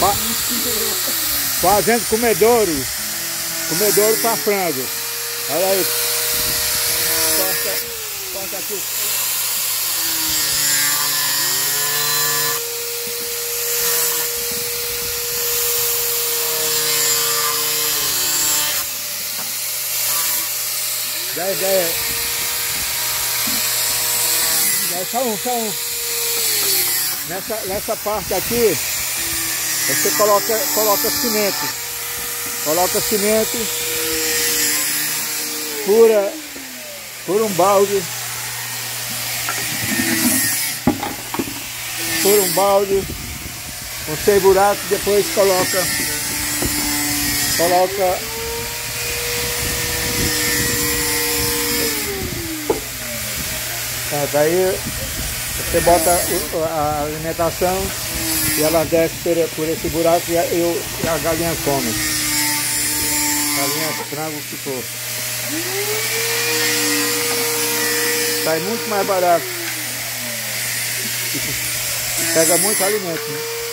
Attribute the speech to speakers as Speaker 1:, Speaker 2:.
Speaker 1: Fa fazendo comedouro. Comedouro para frango. Olha aí. Corta, corta aqui. Dez, dez. Dez, só um, só um. Nessa, nessa parte aqui, você coloca, coloca cimento. Coloca cimento, fura, fura um balde. Fura um balde, com seis buracos, depois coloca, coloca Tá, daí você bota a alimentação e ela desce por, esse buraco e a, e a galinha come. A galinha frango ficou. Sai muito mais barato. Pega muito alimento, né?